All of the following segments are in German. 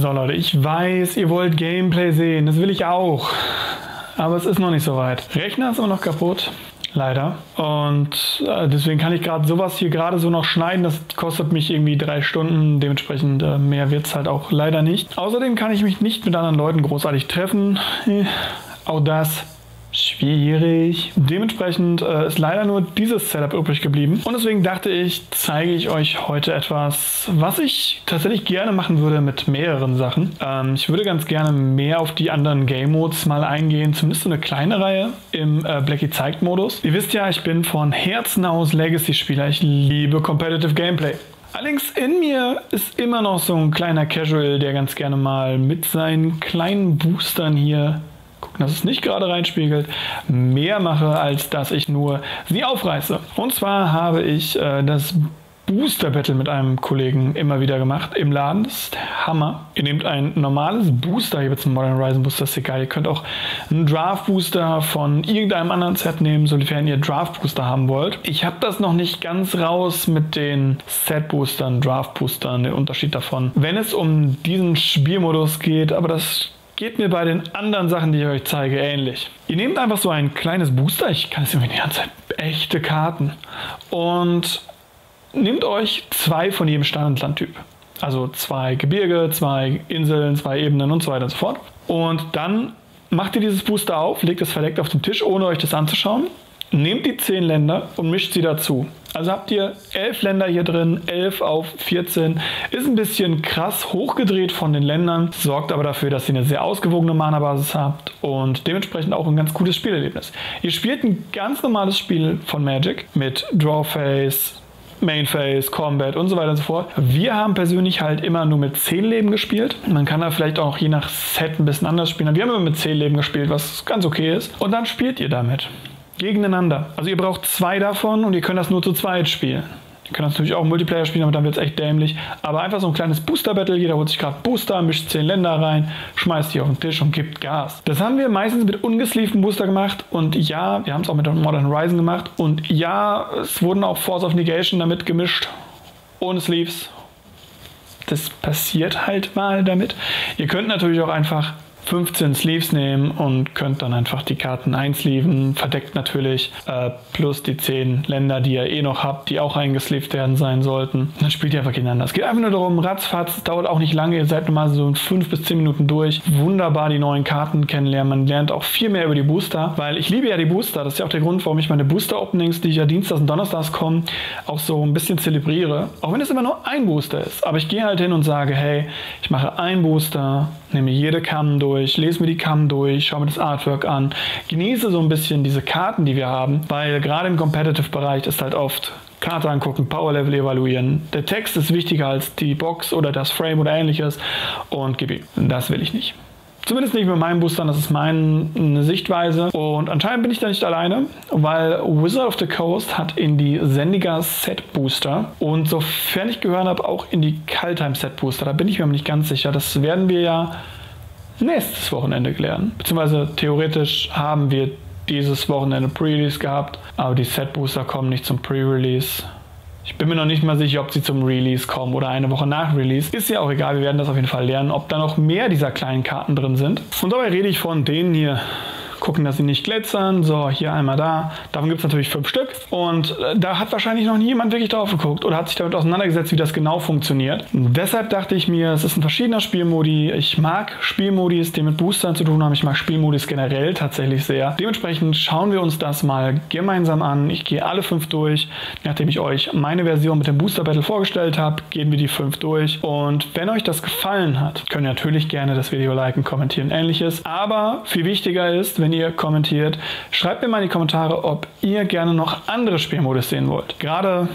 So Leute, ich weiß, ihr wollt Gameplay sehen, das will ich auch. Aber es ist noch nicht so weit. Rechner ist immer noch kaputt. Leider. Und äh, deswegen kann ich gerade sowas hier gerade so noch schneiden. Das kostet mich irgendwie drei Stunden. Dementsprechend äh, mehr wird es halt auch leider nicht. Außerdem kann ich mich nicht mit anderen Leuten großartig treffen. Äh, auch das schwierig. Dementsprechend äh, ist leider nur dieses Setup übrig geblieben. Und deswegen dachte ich, zeige ich euch heute etwas, was ich tatsächlich gerne machen würde mit mehreren Sachen. Ähm, ich würde ganz gerne mehr auf die anderen Game Modes mal eingehen. Zumindest so eine kleine Reihe im äh, Blackie zeigt Modus. Ihr wisst ja, ich bin von Herzen aus Legacy-Spieler. Ich liebe Competitive Gameplay. Allerdings in mir ist immer noch so ein kleiner Casual, der ganz gerne mal mit seinen kleinen Boostern hier gucken, dass es nicht gerade reinspiegelt, mehr mache, als dass ich nur sie aufreiße. Und zwar habe ich äh, das Booster Battle mit einem Kollegen immer wieder gemacht im Laden. Das ist Hammer. Ihr nehmt ein normales Booster, hier wird ein Modern Horizon Booster, ist egal. Ihr könnt auch einen Draft Booster von irgendeinem anderen Set nehmen, sofern ihr Draft Booster haben wollt. Ich habe das noch nicht ganz raus mit den Set Boostern, Draft Boostern, den Unterschied davon. Wenn es um diesen Spielmodus geht, aber das geht mir bei den anderen Sachen, die ich euch zeige, ähnlich. Ihr nehmt einfach so ein kleines Booster, ich kann es irgendwie die ganze Zeit, echte Karten, und nehmt euch zwei von jedem Standardlandtyp. Also zwei Gebirge, zwei Inseln, zwei Ebenen und so weiter und so fort. Und dann macht ihr dieses Booster auf, legt es verdeckt auf den Tisch, ohne euch das anzuschauen. Nehmt die zehn Länder und mischt sie dazu. Also habt ihr elf Länder hier drin, 11 auf 14. Ist ein bisschen krass hochgedreht von den Ländern, sorgt aber dafür, dass ihr eine sehr ausgewogene Mana-Basis habt und dementsprechend auch ein ganz gutes Spielerlebnis. Ihr spielt ein ganz normales Spiel von Magic mit Draw Phase, Main Phase, Combat und so weiter und so fort. Wir haben persönlich halt immer nur mit 10 Leben gespielt. Man kann da vielleicht auch je nach Set ein bisschen anders spielen. Wir haben immer mit 10 Leben gespielt, was ganz okay ist. Und dann spielt ihr damit gegeneinander. Also ihr braucht zwei davon und ihr könnt das nur zu zweit spielen. Ihr könnt das natürlich auch Multiplayer spielen, aber dann wird es echt dämlich. Aber einfach so ein kleines Booster-Battle. Jeder holt sich gerade Booster, mischt zehn Länder rein, schmeißt die auf den Tisch und gibt Gas. Das haben wir meistens mit ungesleevten Booster gemacht. Und ja, wir haben es auch mit Modern Horizon gemacht. Und ja, es wurden auch Force of Negation damit gemischt. Ohne Sleeves. Das passiert halt mal damit. Ihr könnt natürlich auch einfach 15 Sleeves nehmen und könnt dann einfach die Karten einsleeven, verdeckt natürlich, äh, plus die 10 Länder, die ihr eh noch habt, die auch eingesleeved werden sein sollten. Dann spielt ihr einfach gegeneinander. Es geht einfach nur darum, ratzfatz, dauert auch nicht lange, ihr seid normal so 5 bis 10 Minuten durch. Wunderbar die neuen Karten kennenlernen. Man lernt auch viel mehr über die Booster, weil ich liebe ja die Booster. Das ist ja auch der Grund, warum ich meine Booster-Openings, die ja Dienstags und Donnerstags kommen, auch so ein bisschen zelebriere. Auch wenn es immer nur ein Booster ist. Aber ich gehe halt hin und sage, hey, ich mache einen Booster, nehme jede Kamm durch, lese mir die Kamm durch, schaue mir das Artwork an, genieße so ein bisschen diese Karten, die wir haben, weil gerade im Competitive-Bereich ist halt oft Karte angucken, Power Level evaluieren. Der Text ist wichtiger als die Box oder das Frame oder ähnliches und gib ihm. Das will ich nicht. Zumindest nicht mit meinen Boostern, das ist meine Sichtweise. Und anscheinend bin ich da nicht alleine, weil Wizard of the Coast hat in die Sendiger Set Booster und sofern ich gehört habe, auch in die Kaltheim Set Booster. Da bin ich mir nicht ganz sicher. Das werden wir ja nächstes Wochenende klären. Beziehungsweise theoretisch haben wir dieses Wochenende Pre-Release gehabt, aber die Set Booster kommen nicht zum Pre-Release. Ich bin mir noch nicht mal sicher, ob sie zum Release kommen oder eine Woche nach Release. Ist ja auch egal, wir werden das auf jeden Fall lernen, ob da noch mehr dieser kleinen Karten drin sind. Und dabei rede ich von denen hier gucken, dass sie nicht glitzern. So, hier einmal da. Davon gibt es natürlich fünf Stück. Und äh, da hat wahrscheinlich noch nie jemand wirklich drauf geguckt oder hat sich damit auseinandergesetzt, wie das genau funktioniert. Und deshalb dachte ich mir, es ist ein verschiedener Spielmodi. Ich mag Spielmodis, die mit Boostern zu tun haben. Ich mag Spielmodis generell tatsächlich sehr. Dementsprechend schauen wir uns das mal gemeinsam an. Ich gehe alle fünf durch. Nachdem ich euch meine Version mit dem Booster Battle vorgestellt habe, gehen wir die fünf durch. Und wenn euch das gefallen hat, könnt ihr natürlich gerne das Video liken, kommentieren, ähnliches. Aber viel wichtiger ist, wenn wenn ihr kommentiert. Schreibt mir mal in die Kommentare, ob ihr gerne noch andere Spielmodus sehen wollt. Gerade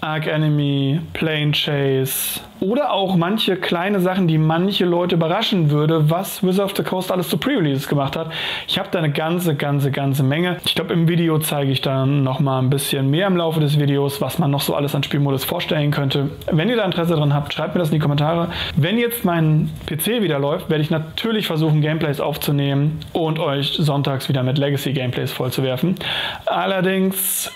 Arc Enemy, Plane Chase oder auch manche kleine Sachen, die manche Leute überraschen würde, was Wizard of the Coast alles zu Pre-Releases gemacht hat. Ich habe da eine ganze, ganze, ganze Menge. Ich glaube, im Video zeige ich dann noch mal ein bisschen mehr im Laufe des Videos, was man noch so alles an Spielmodus vorstellen könnte. Wenn ihr da Interesse dran habt, schreibt mir das in die Kommentare. Wenn jetzt mein PC wieder läuft, werde ich natürlich versuchen, Gameplays aufzunehmen und euch sonntags wieder mit Legacy Gameplays vollzuwerfen. Allerdings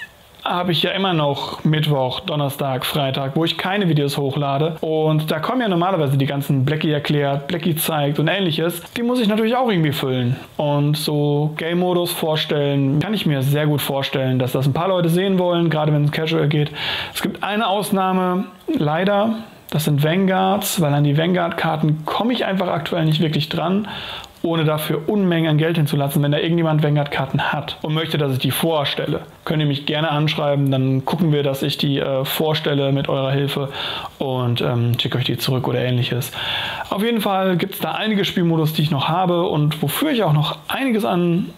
habe ich ja immer noch Mittwoch, Donnerstag, Freitag, wo ich keine Videos hochlade. Und da kommen ja normalerweise die ganzen Blackie erklärt, Blackie zeigt und ähnliches. Die muss ich natürlich auch irgendwie füllen. Und so Game-Modus vorstellen, kann ich mir sehr gut vorstellen, dass das ein paar Leute sehen wollen, gerade wenn es casual geht. Es gibt eine Ausnahme, leider. Das sind Vanguards, weil an die Vanguard-Karten komme ich einfach aktuell nicht wirklich dran ohne dafür Unmengen an Geld hinzulassen, wenn da irgendjemand Vanguard-Karten hat und möchte, dass ich die vorstelle. Könnt ihr mich gerne anschreiben, dann gucken wir, dass ich die äh, vorstelle mit eurer Hilfe und ähm, schicke euch die zurück oder ähnliches. Auf jeden Fall gibt es da einige Spielmodus, die ich noch habe und wofür ich auch noch einiges an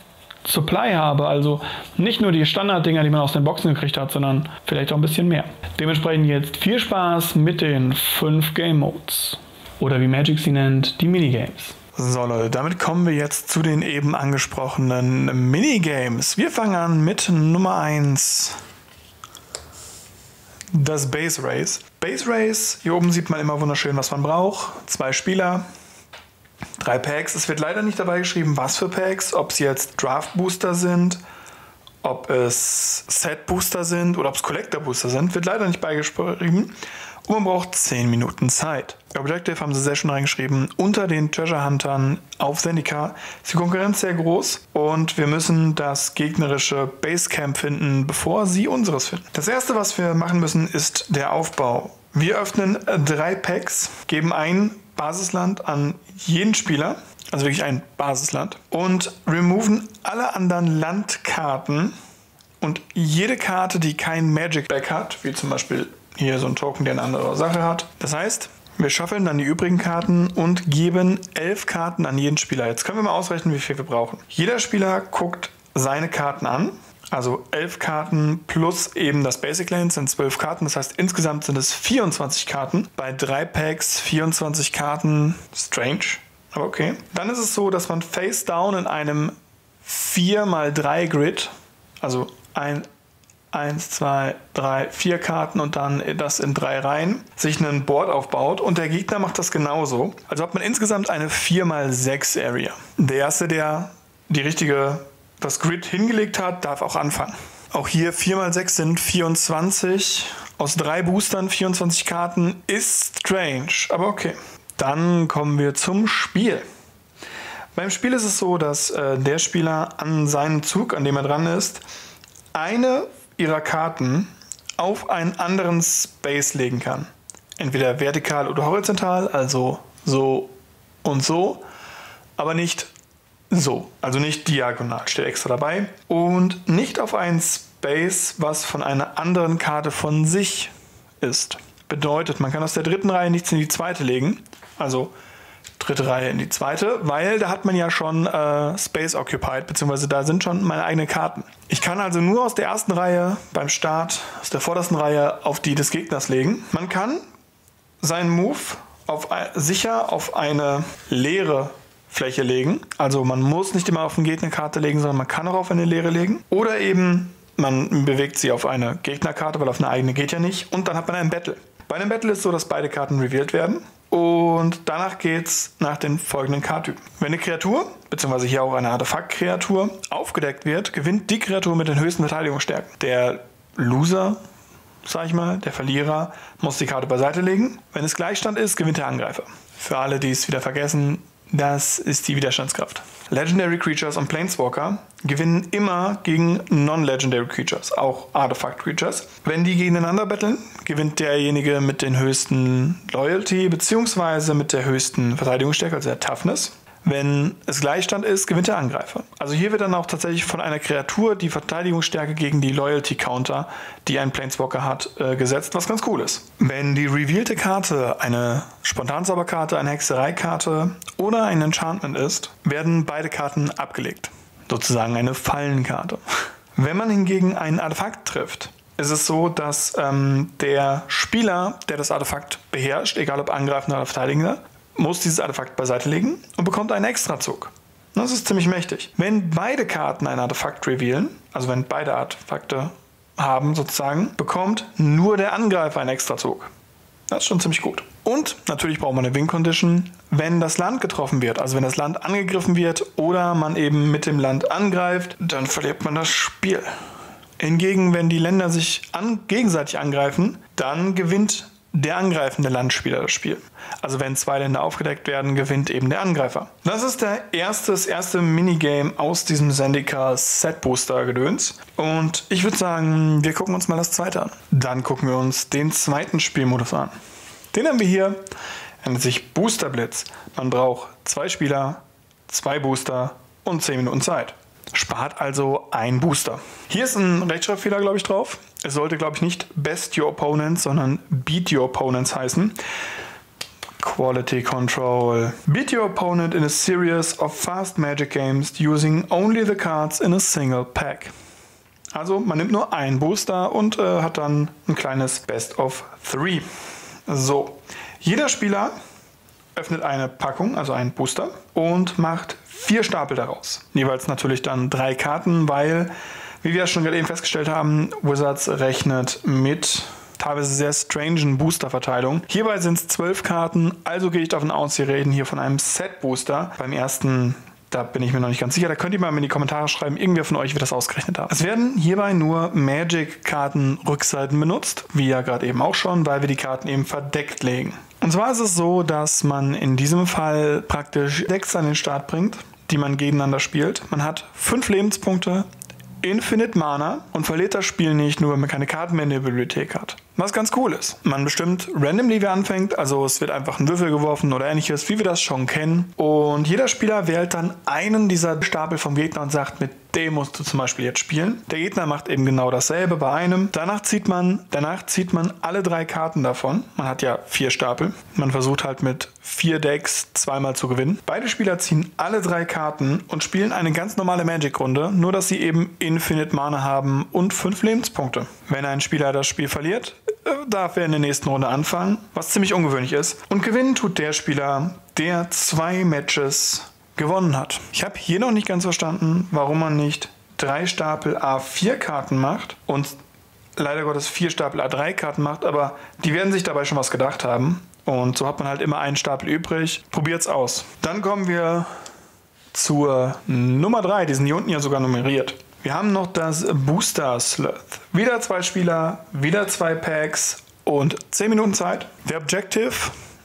Supply habe. Also nicht nur die Standarddinger, die man aus den Boxen gekriegt hat, sondern vielleicht auch ein bisschen mehr. Dementsprechend jetzt viel Spaß mit den 5 Game Modes. Oder wie Magic sie nennt, die Minigames. So Leute, damit kommen wir jetzt zu den eben angesprochenen Minigames. Wir fangen an mit Nummer 1. Das Base Race. Base Race, hier oben sieht man immer wunderschön, was man braucht. Zwei Spieler, drei Packs. Es wird leider nicht dabei geschrieben, was für Packs, ob es jetzt Draft Booster sind, ob es Set Booster sind oder ob es Collector Booster sind, wird leider nicht beigeschrieben. Und man braucht 10 Minuten Zeit. Objective haben sie sehr schön reingeschrieben. Unter den Treasure Huntern auf Zendika ist die Konkurrenz sehr groß und wir müssen das gegnerische Basecamp finden, bevor sie unseres finden. Das erste, was wir machen müssen, ist der Aufbau. Wir öffnen drei Packs, geben ein Basisland an jeden Spieler, also wirklich ein Basisland, und removen alle anderen Landkarten und jede Karte, die kein Magic Back hat, wie zum Beispiel hier so ein Token, der eine andere Sache hat. Das heißt, wir schaffeln dann die übrigen Karten und geben elf Karten an jeden Spieler. Jetzt können wir mal ausrechnen, wie viel wir brauchen. Jeder Spieler guckt seine Karten an. Also elf Karten plus eben das Basic Land sind zwölf Karten. Das heißt, insgesamt sind es 24 Karten. Bei drei Packs 24 Karten. Strange. Aber okay. Dann ist es so, dass man face down in einem 4x3 Grid, also ein 1, 2, 3, 4 Karten und dann das in drei Reihen, sich ein Board aufbaut und der Gegner macht das genauso. Also hat man insgesamt eine 4x6 Area. Der erste, der die richtige, das Grid hingelegt hat, darf auch anfangen. Auch hier 4x6 sind 24. Aus drei Boostern 24 Karten ist strange, aber okay. Dann kommen wir zum Spiel. Beim Spiel ist es so, dass äh, der Spieler an seinem Zug, an dem er dran ist, eine ihrer Karten auf einen anderen Space legen kann. Entweder vertikal oder horizontal, also so und so, aber nicht so, also nicht diagonal, steht extra dabei. Und nicht auf einen Space, was von einer anderen Karte von sich ist. Bedeutet, man kann aus der dritten Reihe nichts in die zweite legen, also dritte Reihe in die zweite, weil da hat man ja schon äh, Space Occupied, beziehungsweise da sind schon meine eigenen Karten. Ich kann also nur aus der ersten Reihe beim Start, aus der vordersten Reihe auf die des Gegners legen. Man kann seinen Move auf, sicher auf eine leere Fläche legen. Also man muss nicht immer auf eine Gegnerkarte legen, sondern man kann auch auf eine leere legen. Oder eben man bewegt sie auf eine Gegnerkarte, weil auf eine eigene geht ja nicht. Und dann hat man ein Battle. Bei einem Battle ist es so, dass beide Karten revealed werden. Und danach geht es nach den folgenden Karttypen. Wenn eine Kreatur, beziehungsweise hier auch eine Artefakt-Kreatur, aufgedeckt wird, gewinnt die Kreatur mit den höchsten Verteidigungsstärken. Der Loser, sag ich mal, der Verlierer, muss die Karte beiseite legen. Wenn es Gleichstand ist, gewinnt der Angreifer. Für alle, die es wieder vergessen, das ist die Widerstandskraft. Legendary Creatures und Planeswalker gewinnen immer gegen Non-Legendary Creatures, auch Artifact Creatures. Wenn die gegeneinander betteln, gewinnt derjenige mit den höchsten Loyalty bzw. mit der höchsten Verteidigungsstärke, also der Toughness. Wenn es Gleichstand ist, gewinnt der Angreifer. Also hier wird dann auch tatsächlich von einer Kreatur die Verteidigungsstärke gegen die Loyalty Counter, die ein Planeswalker hat, äh, gesetzt, was ganz cool ist. Wenn die revealte Karte eine Spontansauberkarte, eine Hexereikarte oder ein Enchantment ist, werden beide Karten abgelegt. Sozusagen eine Fallenkarte. Wenn man hingegen einen Artefakt trifft, ist es so, dass ähm, der Spieler, der das Artefakt beherrscht, egal ob angreifender oder verteidigender, muss dieses Artefakt beiseite legen und bekommt einen Extrazug. Das ist ziemlich mächtig. Wenn beide Karten ein Artefakt revealen, also wenn beide Artefakte haben sozusagen, bekommt nur der Angreifer einen Extrazug. Das ist schon ziemlich gut. Und natürlich braucht man eine Win-Condition, wenn das Land getroffen wird. Also wenn das Land angegriffen wird oder man eben mit dem Land angreift, dann verliert man das Spiel. Hingegen, wenn die Länder sich an, gegenseitig angreifen, dann gewinnt der angreifende Landspieler das Spiel. Also wenn zwei Länder aufgedeckt werden, gewinnt eben der Angreifer. Das ist der erste, das erste Minigame aus diesem Zendika Set Booster Gedöns. Und ich würde sagen, wir gucken uns mal das zweite an. Dann gucken wir uns den zweiten Spielmodus an. Den haben wir hier. Er nennt sich Booster Blitz. Man braucht zwei Spieler, zwei Booster und 10 Minuten Zeit. Spart also ein Booster. Hier ist ein Rechtschreibfehler, glaube ich, drauf. Es sollte, glaube ich, nicht Best Your Opponents, sondern Beat Your Opponents heißen. Quality Control. Beat your opponent in a series of fast magic games using only the cards in a single pack. Also man nimmt nur einen Booster und äh, hat dann ein kleines Best of Three. So, jeder Spieler öffnet eine Packung, also einen Booster, und macht vier Stapel daraus. Jeweils natürlich dann drei Karten, weil, wie wir schon gerade eben festgestellt haben, Wizards rechnet mit teilweise sehr strangen Booster-Verteilungen. Hierbei sind es zwölf Karten, also gehe ich davon aus, wir reden hier von einem Set-Booster. Beim ersten da bin ich mir noch nicht ganz sicher. Da könnt ihr mal in die Kommentare schreiben, irgendwer von euch, wie das ausgerechnet hat. Es werden hierbei nur Magic-Karten-Rückseiten benutzt, wie ja gerade eben auch schon, weil wir die Karten eben verdeckt legen. Und zwar ist es so, dass man in diesem Fall praktisch Decks an den Start bringt, die man gegeneinander spielt. Man hat fünf Lebenspunkte, Infinite Mana und verliert das Spiel nicht, nur wenn man keine Karten mehr in der Bibliothek hat. Was ganz cool ist. Man bestimmt randomly, wer anfängt, also es wird einfach ein Würfel geworfen oder ähnliches, wie wir das schon kennen. Und jeder Spieler wählt dann einen dieser Stapel vom Gegner und sagt, mit dem musst du zum Beispiel jetzt spielen. Der Gegner macht eben genau dasselbe bei einem. Danach zieht man, danach zieht man alle drei Karten davon. Man hat ja vier Stapel. Man versucht halt mit vier Decks zweimal zu gewinnen. Beide Spieler ziehen alle drei Karten und spielen eine ganz normale Magic-Runde, nur dass sie eben Infinite Mana haben und fünf Lebenspunkte. Wenn ein Spieler das Spiel verliert, äh, darf er in der nächsten Runde anfangen, was ziemlich ungewöhnlich ist. Und gewinnen tut der Spieler, der zwei Matches gewonnen hat. Ich habe hier noch nicht ganz verstanden, warum man nicht drei Stapel A4 Karten macht und leider Gottes vier Stapel A3 Karten macht, aber die werden sich dabei schon was gedacht haben. Und so hat man halt immer einen Stapel übrig. Probiert's aus. Dann kommen wir zur Nummer 3. Die sind hier unten ja sogar nummeriert. Wir haben noch das Booster Sloth. Wieder zwei Spieler, wieder zwei Packs und 10 Minuten Zeit. Der Objective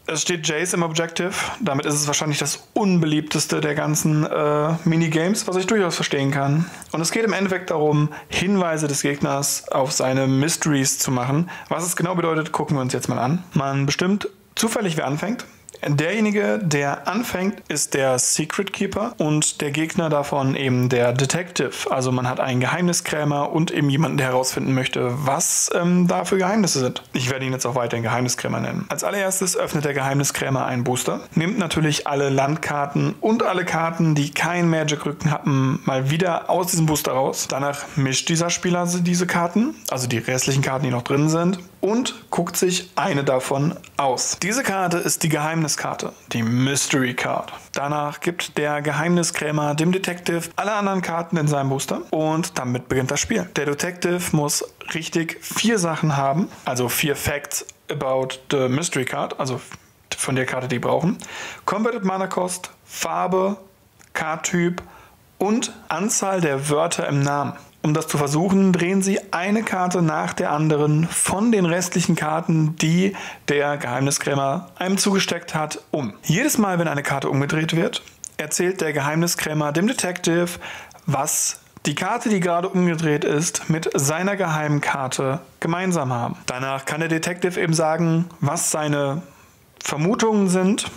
es steht Jace im Objective. Damit ist es wahrscheinlich das unbeliebteste der ganzen äh, Minigames, was ich durchaus verstehen kann. Und es geht im Endeffekt darum, Hinweise des Gegners auf seine Mysteries zu machen. Was es genau bedeutet, gucken wir uns jetzt mal an. Man bestimmt zufällig, wer anfängt. Derjenige, der anfängt, ist der Secret Keeper und der Gegner davon eben der Detective. Also man hat einen Geheimniskrämer und eben jemanden, der herausfinden möchte, was ähm, da für Geheimnisse sind. Ich werde ihn jetzt auch weiterhin Geheimniskrämer nennen. Als allererstes öffnet der Geheimniskrämer einen Booster, nimmt natürlich alle Landkarten und alle Karten, die kein Magic-Rücken haben, mal wieder aus diesem Booster raus. Danach mischt dieser Spieler diese Karten, also die restlichen Karten, die noch drin sind, und guckt sich eine davon aus. Diese Karte ist die Geheimniskarte, die Mystery Card. Danach gibt der Geheimniskrämer dem Detective alle anderen Karten in seinem Booster und damit beginnt das Spiel. Der Detective muss richtig vier Sachen haben, also vier Facts about the Mystery Card, also von der Karte, die brauchen. Converted Mana Cost, Farbe, Card-Typ und Anzahl der Wörter im Namen. Um das zu versuchen, drehen Sie eine Karte nach der anderen von den restlichen Karten, die der Geheimniskrämer einem zugesteckt hat, um. Jedes Mal, wenn eine Karte umgedreht wird, erzählt der Geheimniskrämer dem Detective, was die Karte, die gerade umgedreht ist, mit seiner geheimen Karte gemeinsam haben. Danach kann der Detective eben sagen, was seine Vermutungen sind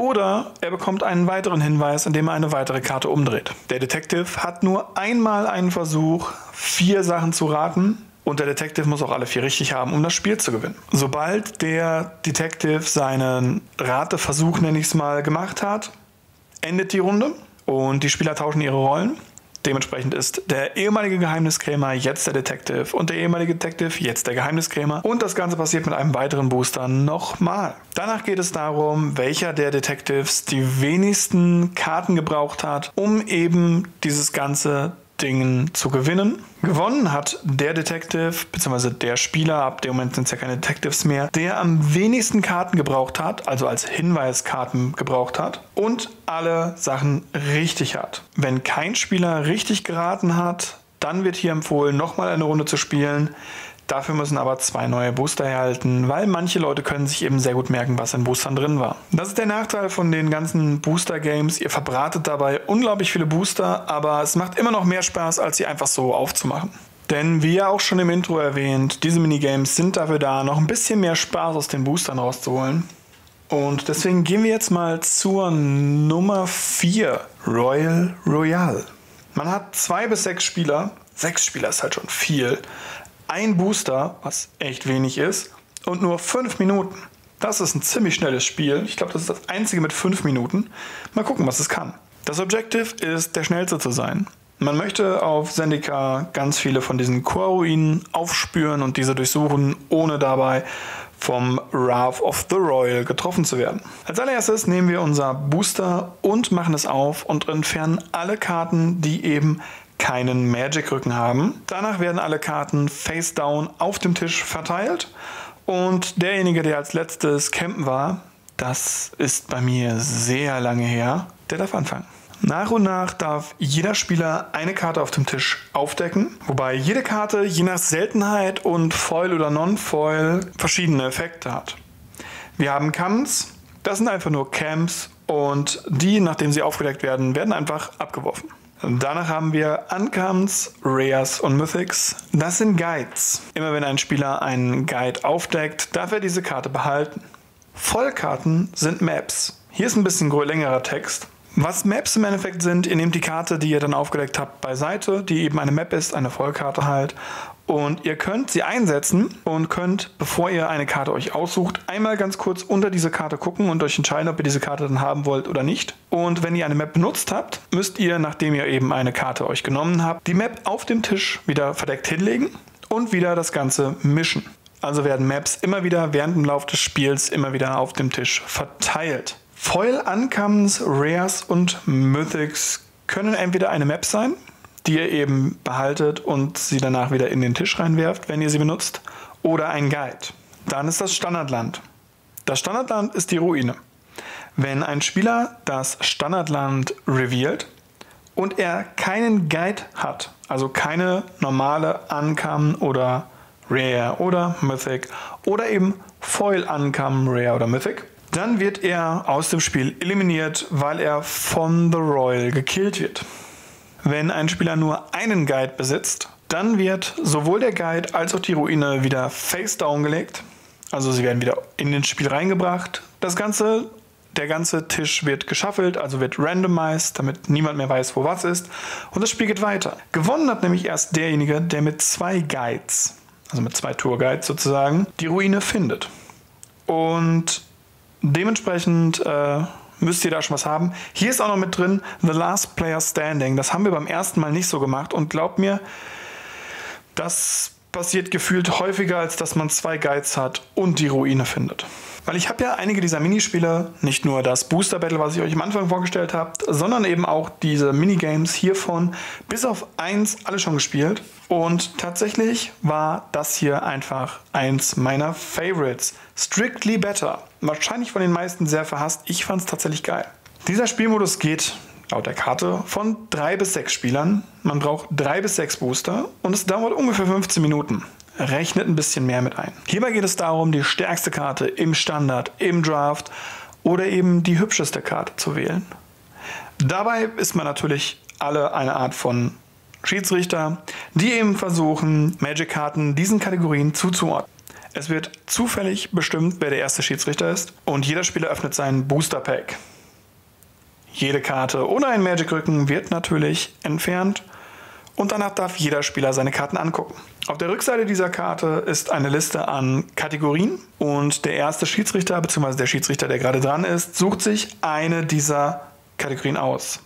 oder er bekommt einen weiteren Hinweis, indem er eine weitere Karte umdreht. Der Detective hat nur einmal einen Versuch, vier Sachen zu raten. Und der Detective muss auch alle vier richtig haben, um das Spiel zu gewinnen. Sobald der Detective seinen Rateversuch, nenne ich es mal, gemacht hat, endet die Runde und die Spieler tauschen ihre Rollen. Dementsprechend ist der ehemalige Geheimniskrämer jetzt der Detective und der ehemalige Detective jetzt der Geheimniskrämer. Und das Ganze passiert mit einem weiteren Booster nochmal. Danach geht es darum, welcher der Detectives die wenigsten Karten gebraucht hat, um eben dieses Ganze Dingen zu gewinnen. Gewonnen hat der Detective, beziehungsweise der Spieler, ab dem Moment sind es ja keine Detectives mehr, der am wenigsten Karten gebraucht hat, also als Hinweiskarten gebraucht hat und alle Sachen richtig hat. Wenn kein Spieler richtig geraten hat, Dann wird hier empfohlen, nochmal eine Runde zu spielen. Dafür müssen aber zwei neue Booster erhalten, weil manche Leute können sich eben sehr gut merken, was in Boostern drin war. Das ist der Nachteil von den ganzen Booster-Games. Ihr verbratet dabei unglaublich viele Booster, aber es macht immer noch mehr Spaß, als sie einfach so aufzumachen. Denn wie ja auch schon im Intro erwähnt, diese Minigames sind dafür da, noch ein bisschen mehr Spaß aus den Boostern rauszuholen. Und deswegen gehen wir jetzt mal zur Nummer 4, Royal Royale. Man hat zwei bis sechs Spieler. Sechs Spieler ist halt schon viel ein Booster, was echt wenig ist, und nur fünf Minuten. Das ist ein ziemlich schnelles Spiel. Ich glaube, das ist das einzige mit fünf Minuten. Mal gucken, was es kann. Das Objective ist, der Schnellste zu sein. Man möchte auf Zendika ganz viele von diesen Core-Ruinen aufspüren und diese durchsuchen, ohne dabei vom Wrath of the Royal getroffen zu werden. Als allererstes nehmen wir unser Booster und machen es auf und entfernen alle Karten, die eben keinen Magic-Rücken haben. Danach werden alle Karten face down auf dem Tisch verteilt und derjenige, der als letztes campen war, das ist bei mir sehr lange her, der darf anfangen. Nach und nach darf jeder Spieler eine Karte auf dem Tisch aufdecken, wobei jede Karte je nach Seltenheit und Foil oder Non-Foil verschiedene Effekte hat. Wir haben Camps, das sind einfach nur Camps und die, nachdem sie aufgedeckt werden, werden einfach abgeworfen. Danach haben wir Uncomes, Rares und Mythics. Das sind Guides. Immer wenn ein Spieler einen Guide aufdeckt, darf er diese Karte behalten. Vollkarten sind Maps. Hier ist ein bisschen längerer Text. Was Maps im Endeffekt sind, ihr nehmt die Karte, die ihr dann aufgedeckt habt, beiseite, die eben eine Map ist, eine Vollkarte halt. Und ihr könnt sie einsetzen und könnt, bevor ihr eine Karte euch aussucht, einmal ganz kurz unter diese Karte gucken und euch entscheiden, ob ihr diese Karte dann haben wollt oder nicht. Und wenn ihr eine Map benutzt habt, müsst ihr, nachdem ihr eben eine Karte euch genommen habt, die Map auf dem Tisch wieder verdeckt hinlegen und wieder das Ganze mischen. Also werden Maps immer wieder während dem Lauf des Spiels immer wieder auf dem Tisch verteilt. Foil Uncommons, Rares und Mythics können entweder eine Map sein, die ihr eben behaltet und sie danach wieder in den Tisch reinwerft, wenn ihr sie benutzt, oder ein Guide. Dann ist das Standardland. Das Standardland ist die Ruine. Wenn ein Spieler das Standardland revealt und er keinen Guide hat, also keine normale Uncommon oder Rare oder Mythic oder eben Foil Uncommon, Rare oder Mythic, dann wird er aus dem Spiel eliminiert, weil er von The Royal gekillt wird. Wenn ein Spieler nur einen Guide besitzt, dann wird sowohl der Guide als auch die Ruine wieder face down gelegt. Also sie werden wieder in das Spiel reingebracht. Das Ganze, der ganze Tisch wird geschaffelt, also wird randomized, damit niemand mehr weiß, wo was ist. Und das Spiel geht weiter. Gewonnen hat nämlich erst derjenige, der mit zwei Guides, also mit zwei Tourguides sozusagen, die Ruine findet. Und Dementsprechend äh, müsst ihr da schon was haben. Hier ist auch noch mit drin The Last Player Standing. Das haben wir beim ersten Mal nicht so gemacht und glaubt mir, das passiert gefühlt häufiger, als dass man zwei Guides hat und die Ruine findet. Weil ich habe ja einige dieser Minispiele, nicht nur das Booster Battle, was ich euch am Anfang vorgestellt habe, sondern eben auch diese Minigames hiervon bis auf eins alle schon gespielt. Und tatsächlich war das hier einfach eins meiner Favorites. Strictly Better. Wahrscheinlich von den meisten sehr verhasst. Ich fand es tatsächlich geil. Dieser Spielmodus geht laut der Karte von drei bis sechs Spielern. Man braucht drei bis sechs Booster und es dauert ungefähr 15 Minuten rechnet ein bisschen mehr mit ein. Hierbei geht es darum, die stärkste Karte im Standard, im Draft oder eben die hübscheste Karte zu wählen. Dabei ist man natürlich alle eine Art von Schiedsrichter, die eben versuchen, Magic-Karten diesen Kategorien zuzuordnen. Es wird zufällig bestimmt, wer der erste Schiedsrichter ist und jeder Spieler öffnet seinen Booster Pack. Jede Karte ohne einen Magic-Rücken wird natürlich entfernt und danach darf jeder Spieler seine Karten angucken. Auf der Rückseite dieser Karte ist eine Liste an Kategorien und der erste Schiedsrichter bzw. der Schiedsrichter, der gerade dran ist, sucht sich eine dieser Kategorien aus.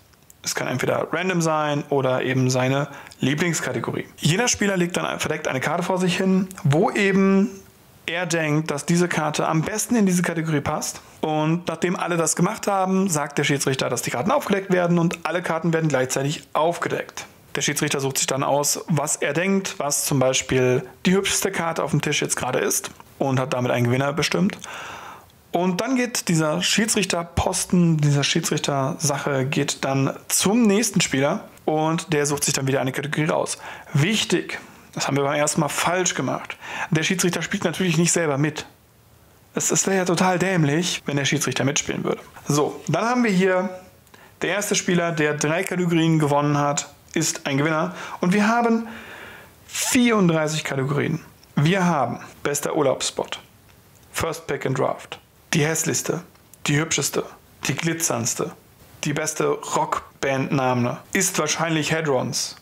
Es kann entweder random sein oder eben seine Lieblingskategorie. Jeder Spieler legt dann verdeckt eine Karte vor sich hin, wo eben er denkt, dass diese Karte am besten in diese Kategorie passt. Und nachdem alle das gemacht haben, sagt der Schiedsrichter, dass die Karten aufgedeckt werden und alle Karten werden gleichzeitig aufgedeckt. Der Schiedsrichter sucht sich dann aus, was er denkt, was zum Beispiel die hübscheste Karte auf dem Tisch jetzt gerade ist und hat damit einen Gewinner bestimmt. Und dann geht dieser Schiedsrichterposten, dieser Schiedsrichter-Sache geht dann zum nächsten Spieler. und der sucht sich dann wieder eine Kategorie raus. Wichtig, das haben wir beim ersten Mal falsch gemacht. Der Schiedsrichter spielt natürlich nicht selber mit. Es, es wäre ja total dämlich, wenn der Schiedsrichter mitspielen würde. So, dann haben wir hier der erste Spieler, der drei Kategorien gewonnen hat, ist ein Gewinner. Und wir haben 34 Kategorien. Wir haben bester Urlaubsspot, First Pick and Draft, die hässlichste, die hübscheste, die glitzerndste, die beste Rockbandname, ist wahrscheinlich Hadrons,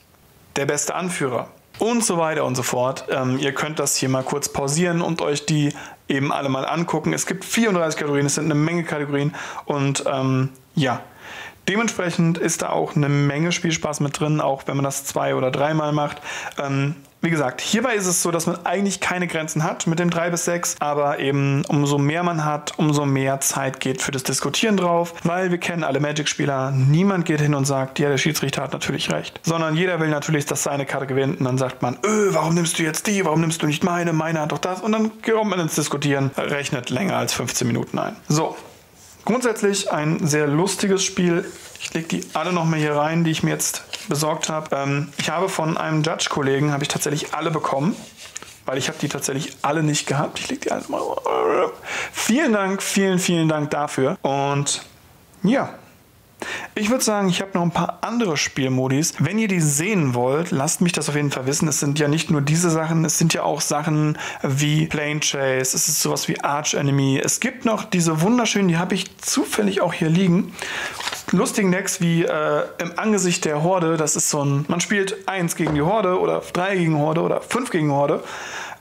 der beste Anführer, und so weiter und so fort. Ähm, ihr könnt das hier mal kurz pausieren und euch die eben alle mal angucken. Es gibt 34 Kategorien, es sind eine Menge Kategorien und ähm, ja, dementsprechend ist da auch eine Menge Spielspaß mit drin, auch wenn man das zwei oder dreimal macht. Ähm, wie gesagt, hierbei ist es so, dass man eigentlich keine Grenzen hat mit dem 3 bis 6, aber eben umso mehr man hat, umso mehr Zeit geht für das Diskutieren drauf, weil wir kennen alle Magic-Spieler, niemand geht hin und sagt, ja, der Schiedsrichter hat natürlich recht, sondern jeder will natürlich, dass seine Karte gewinnt und dann sagt man, öh, warum nimmst du jetzt die, warum nimmst du nicht meine, meine hat doch das. Und dann kommt man ins Diskutieren, rechnet länger als 15 Minuten ein. So, grundsätzlich ein sehr lustiges Spiel. Ich lege die alle nochmal hier rein, die ich mir jetzt besorgt habe. Ähm, ich habe von einem Judge-Kollegen, habe ich tatsächlich alle bekommen, weil ich habe die tatsächlich alle nicht gehabt. Ich lege die alle mal... Vielen Dank, vielen, vielen Dank dafür. Und ja, ich würde sagen, ich habe noch ein paar andere Spielmodis. Wenn ihr die sehen wollt, lasst mich das auf jeden Fall wissen. Es sind ja nicht nur diese Sachen, es sind ja auch Sachen wie Plane Chase, es ist sowas wie Arch Enemy. Es gibt noch diese wunderschönen, die habe ich zufällig auch hier liegen. Lustigen Decks wie äh, im Angesicht der Horde. Das ist so ein, man spielt 1 gegen die Horde oder 3 gegen Horde oder 5 gegen Horde.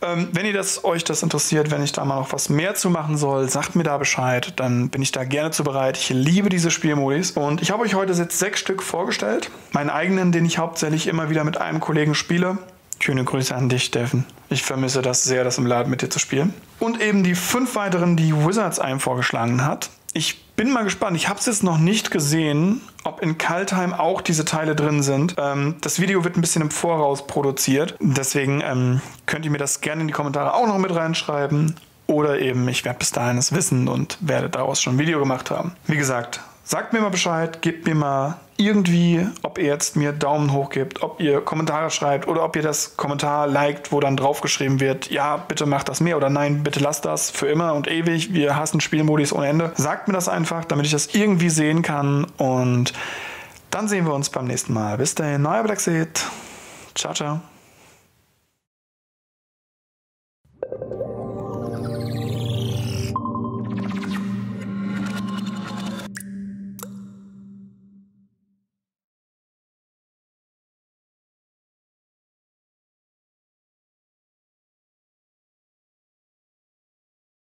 Ähm, wenn ihr das, euch das interessiert, wenn ich da mal noch was mehr zu machen soll, sagt mir da Bescheid. Dann bin ich da gerne zu bereit. Ich liebe diese Spielmodis. Und ich habe euch heute jetzt sechs Stück vorgestellt. Meinen eigenen, den ich hauptsächlich immer wieder mit einem Kollegen spiele. Schöne Grüße an dich, Steffen. Ich vermisse das sehr, das im Laden mit dir zu spielen. Und eben die fünf weiteren, die Wizards einem vorgeschlagen hat. Ich bin mal gespannt. Ich habe es jetzt noch nicht gesehen, ob in Kaltheim auch diese Teile drin sind. Ähm, das Video wird ein bisschen im Voraus produziert. Deswegen ähm, könnt ihr mir das gerne in die Kommentare auch noch mit reinschreiben. Oder eben, ich werde bis dahin es wissen und werde daraus schon ein Video gemacht haben. Wie gesagt, sagt mir mal Bescheid, gebt mir mal irgendwie, ob ihr jetzt mir Daumen hoch gebt, ob ihr Kommentare schreibt oder ob ihr das Kommentar liked, wo dann draufgeschrieben wird, ja, bitte macht das mehr oder nein, bitte lasst das für immer und ewig. Wir hassen Spielmodis ohne Ende. Sagt mir das einfach, damit ich das irgendwie sehen kann und dann sehen wir uns beim nächsten Mal. Bis dahin, neuer Black Ciao, ciao.